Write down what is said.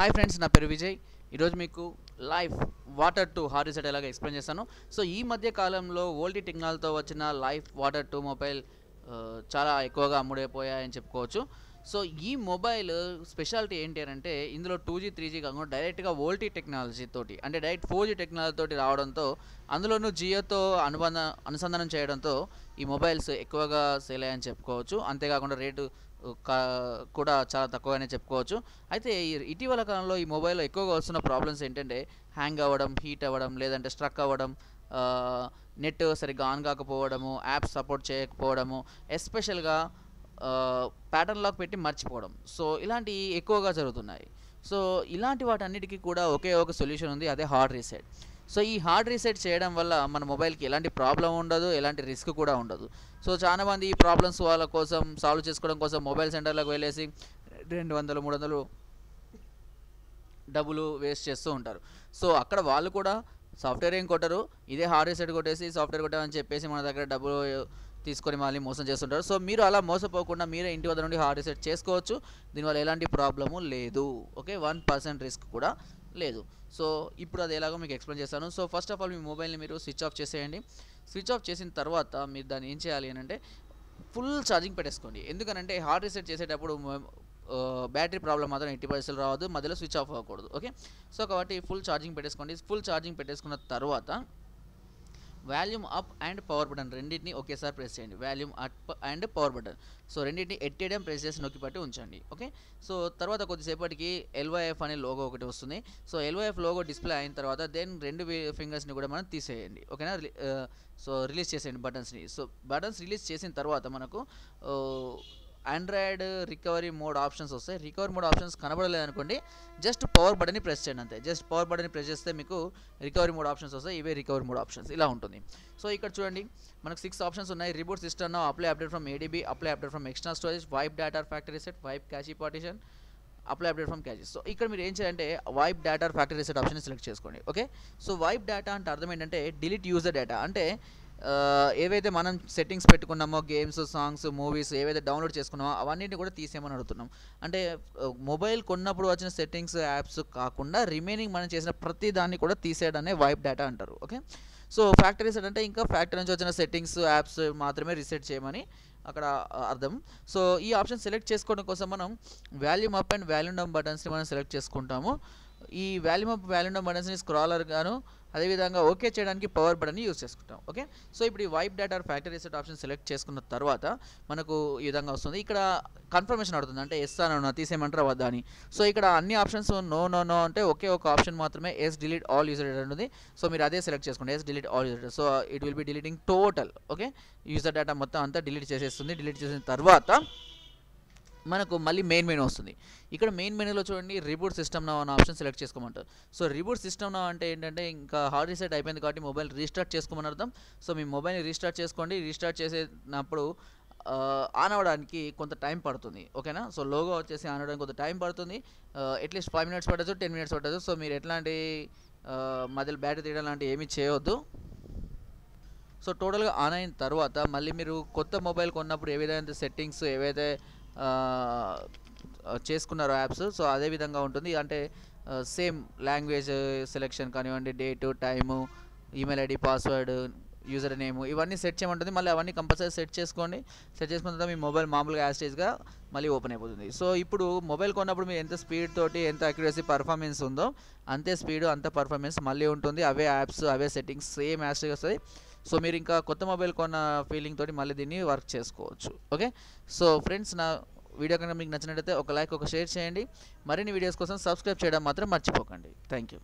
Hi friends నా పేరు విజయ్. ఈరోజు మీకు లైఫ్ వాటర్ టూ హారిసెట్ ఎలాగ ఎక్స్ప్లెయిన్ చేస్తాను. సో ఈ మధ్య కాలంలో ఓల్టీ టెక్నాలజీతో వచ్చిన లైఫ్ వాటర్ టూ మొబైల్ చాలా ఎక్కువగా అమ్ముడైపోయాయని చెప్పుకోవచ్చు. సో ఈ మొబైల్ స్పెషాలిటీ ఏంటి అని అంటే ఇందులో టూ జీ త్రీ జీ కాకుండా డైరెక్ట్గా వోల్టీ టెక్నాలజీ తోటి అంటే డైరెక్ట్ ఫోర్ జీ టెక్నాలజీ తోటి రావడంతో అందులోనూ జియోతో అనుబంధ అనుసంధానం చేయడంతో ఈ మొబైల్స్ ఎక్కువగా సేల్ అయ్యాయని చెప్పుకోవచ్చు. అంతేకాకుండా రేటు కూడా చాలా తక్కువగానే చెప్పుకోవచ్చు. అయితే ఇటీవల కాలంలో ఈ మొబైల్లో ఎక్కువగా వస్తున్న ప్రాబ్లమ్స్ ఏంటంటే హ్యాంగ్ అవ్వడం హీట్ అవ్వడం లేదంటే స్ట్రక్ అవ్వడం నెట్ సరిగ్గా ఆన్ కాకపోవడము యాప్స్ సపోర్ట్ చేయకపోవడము ఎస్పెషల్గా ప్యాటర్న్ లాక్ పెట్టి మర్చిపోవడం. సో ఇలాంటివి ఎక్కువగా జరుగుతున్నాయి. సో ఇలాంటి వాటన్నిటికీ కూడా ఒకే ఒక సొల్యూషన్ ఉంది అదే హార్డ్ రీసెట్. సో ఈ హార్డ్ రీసెట్ చేయడం వల్ల మన మొబైల్కి ఎలాంటి ప్రాబ్లం ఉండదు ఎలాంటి రిస్క్ కూడా ఉండదు. సో చాలామంది ఈ ప్రాబ్లమ్స్ వాళ్ళ కోసం సాల్వ్ చేసుకోవడం కోసం మొబైల్ సెంటర్లకు వెళ్ళేసి రెండు వందలు మూడు వందలు డబ్బులు వేస్ట్ చేస్తూ ఉంటారు. సో అక్కడ వాళ్ళు కూడా సాఫ్ట్వేర్ ఏం కొట్టరు ఇదే హార్డ్ రీసెట్ కొట్టేసి సాఫ్ట్వేర్ కొట్టామని చెప్పేసి మన దగ్గర డబ్బులు తీసుకొని మళ్ళీ మోసం చేస్తుంటారు. సో మీరు అలా మోసపోకుండా మీరే ఇంటి వద్ద నుండి హార్డ్ రీసెట్ చేసుకోవచ్చు దీనివల్ల ఎలాంటి ప్రాబ్లము లేదు. ఓకే వన్ పర్సెంట్ రిస్క్ కూడా లేదు. సో ఇప్పుడు అది ఎలాగో మీకు ఎక్స్ప్లెయిన్ చేస్తాను. సో ఫస్ట్ ఆఫ్ ఆల్ మీ మొబైల్ని మీరు స్విచ్ ఆఫ్ చేసేయండి. స్విచ్ ఆఫ్ చేసిన తర్వాత మీరు దాన్ని ఏం చేయాలి అని అంటే ఫుల్ ఛార్జింగ్ పెట్టేసుకోండి. ఎందుకనంటే హార్డ్ రీసెట్ చేసేటప్పుడు బ్యాటరీ ప్రాబ్లం మాత్రం ఎట్టి పర్సెంట్ రావద్దు. మధ్యలో స్విచ్ ఆఫ్ అవ్వకూడదు. ఓకే? సో కాబట్టి ఫుల్ ఛార్జింగ్ పెట్టేసుకోండి. ఫుల్ ఛార్జింగ్ పెట్టేసుకున్న తర్వాత volume up and power button రెండింటిని ఒకేసారి ప్రెస్ చేయండి. Volume up and power button. So రెండింటిని ఎట్టేయడం ప్రెస్ చేసి నొక్కి పట్టి ఉంచండి. ఓకే? సో తర్వాత కొద్దిసేపటికి ఎల్వైఎఫ్ అనే లోగో ఒకటి వస్తుంది. సో ఎల్వైఎఫ్ లోగో డిస్ప్లే అయిన తర్వాత దెన్ రెండు ఫింగర్స్ని కూడా మనం తీసేయండి. ఓకేనా? రి- సో రిలీజ్ చేసేయండి బటన్స్ని. సో బటన్స్ రిలీజ్ చేసిన తర్వాత మనకు ఆండ్రాయిడ్ రికవరీ మోడ్ ఆప్షన్స్ వస్తాయి. రికవరీ మోడ్ ఆప్షన్స్ కనబడలేదు అనుకోండి జస్ట్ పవర్ బటన్ని ప్రెస్ చేయండి అంతే. జస్ట్ పవర్ బటన్ని ప్రెస్ చేస్తే మీకు రికవరీ మోడ్ ఆప్షన్స్ వస్తాయి. ఇవే రికవరీ మోడ్ ఆప్షన్స్ ఇలా ఉంటుంది. సో ఇక్కడ చూడండి మనకు సిక్స్ ఆప్షన్స్ ఉన్నాయి. Reboot system apply update from ADB apply update from external storage wipe data factory set wipe cache partition apply update from caches so ఇక్కడ మీరు ఏం చేయాలంటే wipe data factory set option select చేసుకోండి. Okay so wipe data అంటే అర్థం ఏంటంటే delete user data అంటే ఏవైతే మనం సెట్టింగ్స్ పెట్టుకున్నామో గేమ్స్ సాంగ్స్ మూవీస్ ఏవైతే డౌన్లోడ్ చేసుకున్నామో అవన్నిటిని కూడా తీసేయమని అడుగుతున్నాం. అంటే మొబైల్ కొన్నప్పుడు వచ్చిన సెట్టింగ్స్ యాప్స్ కాకుండా రిమైనింగ్ మనం చేసిన ప్రతి దాన్ని కూడా తీసేయడాన్ని వైప్ డేటా అంటారు. ఓకే సో ఫ్యాక్టరీస్ అంటే ఇంకా ఫ్యాక్టరీ నుంచి వచ్చిన సెట్టింగ్స్ యాప్స్ మాత్రమే రీసెట్ చేయమని అక్కడ అర్థం. సో ఈ ఆప్షన్ సెలెక్ట్ చేసుకోవడం కోసం మనం volume up and volume down బటన్స్ని మనం సెలెక్ట్ చేసుకుంటాము. ఈ వాల్యూమ్ అప్ వాల్యూమ్ డౌన్ బటన్స్ని స్క్రాలర్ గాను అదేవిధంగా ఓకే చేయడానికి పవర్ బటన్ని యూస్ చేసుకుంటాం ఓకే సో ఇప్పుడు ఈ wipe data factory reset option select చేసుకున్న తర్వాత మనకు ఈ విధంగా వస్తుంది. ఇక్కడ కన్ఫర్మేషన్ అడుగుతుంది అంటే ఎస్ అని తీసేయమంటారా వద్దా అని. సో ఇక్కడ అన్ని ఆప్షన్స్ నో నో నో అంటే ఒకే ఒక ఆప్షన్ మాత్రమే yes delete all user data ఉంటుంది సో మీరు అదే సెలెక్ట్ చేసుకోండి yes delete all user so it will be deleting total okay user data మొత్తం అంతా డిలీట్ చేసేస్తుంది. డిలీట్ చేసిన తర్వాత మనకు మళ్ళీ మెయిన్ మెనూ వస్తుంది. ఇక్కడ మెయిన్ మెనూలో చూడండి రిబూట్ సిస్టమ్ నా అనే ఆప్షన్ సెలెక్ట్ చేసుకోమంటారు. సో రిబూట్ సిస్టమ్ నా అంటే ఏంటంటే ఇంకా హార్డ్ రీసెట్ అయిపోయింది కాబట్టి మొబైల్ రీస్టార్ట్ చేసుకోమని అర్థం. సో మీ మొబైల్ని రీస్టార్ట్ చేసుకోండి. రీస్టార్ట్ చేసేటప్పుడు ఆన్ అవ్వడానికి కొంత టైం పడుతుంది. ఓకేనా సో లోగో వచ్చేసి ఆన్ అవ్వడానికి కొంత టైం పడుతుంది. అట్లీస్ట్ ఫైవ్ మినిట్స్ పట్టచ్చు టెన్ మినిట్స్ పట్టచ్చు. సో మీరు ఎట్లాంటి మధ్యలో బ్యాటరీ తీయడం లాంటివి ఏమీ చేయవద్దు సో టోటల్గా ఆన్ అయిన తర్వాత మళ్ళీ మీరు కొత్త మొబైల్ కొన్నప్పుడు ఏ విధమైన సెట్టింగ్స్ ఏవైతే చేసుకున్నారు యాప్స్. సో అదే విధంగా ఉంటుంది. అంటే సేమ్ లాంగ్వేజ్ సెలెక్షన్ కానివ్వండి date time email ID password user name ఇవన్నీ సెట్ చేయమంటుంది. మళ్ళీ అవన్నీ కంపల్సరీ సెట్ చేసుకోండి. సెట్ చేసుకున్న తర్వాత మీ మొబైల్ మామూలుగా యాస్టేజ్గా మళ్ళీ ఓపెన్ అయిపోతుంది. సో ఇప్పుడు మొబైల్ కొన్నప్పుడు మీరు ఎంత స్పీడ్ తోటి ఎంత అక్యురసీ పర్ఫార్మెన్స్ ఉందో అంతే స్పీడ్ అంత పర్ఫార్మెన్స్ మళ్ళీ ఉంటుంది. అవే యాప్స్ అవే సెట్టింగ్స్ సేమ్ యాస్టేజ్ వస్తుంది సో మీరు ఇంకా కొత్త మొబైల్ కొన్న ఫీలింగ్ తోటి మళ్ళీ దీన్ని వర్క్ చేసుకోవచ్చు. ఓకే సో ఫ్రెండ్స్ నా వీడియో కనుక మీకు నచ్చినట్లయితే ఒక లైక్ ఒక షేర్ చేయండి. మరిన్ని వీడియోస్ కోసం సబ్స్క్రైబ్ చేయడం మాత్రం మర్చిపోకండి. Thank you